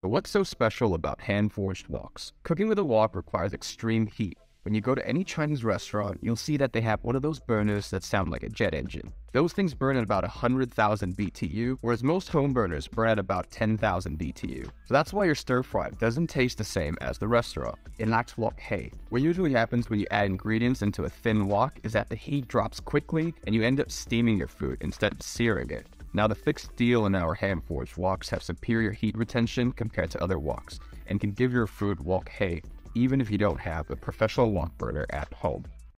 But what's so special about hand forged woks? Cooking with a wok requires extreme heat. When you go to any Chinese restaurant, you'll see that they have one of those burners that sound like a jet engine. Those things burn at about 100,000 BTU, whereas most home burners burn at about 10,000 BTU. So that's why your stir fry doesn't taste the same as the restaurant. It lacks wok hei. What usually happens when you add ingredients into a thin wok is that the heat drops quickly and you end up steaming your food instead of searing it. Now, the fixed steel in our hand forged woks have superior heat retention compared to other woks and can give your food wok hei even if you don't have a professional wok burner at home.